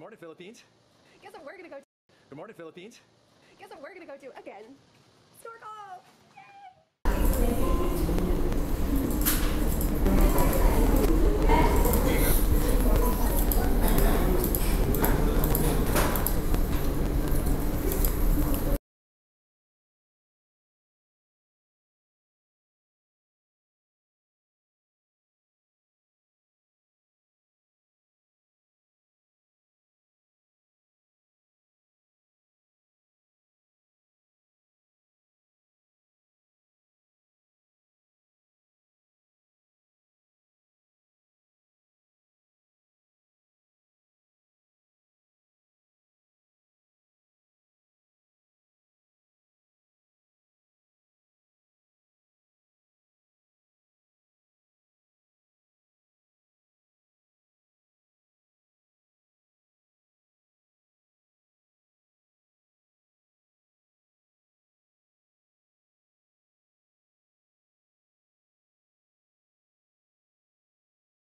Good morning, Philippines. Guess what we're gonna go to? Good morning, Philippines. Guess what we're gonna go to again? Snorkel!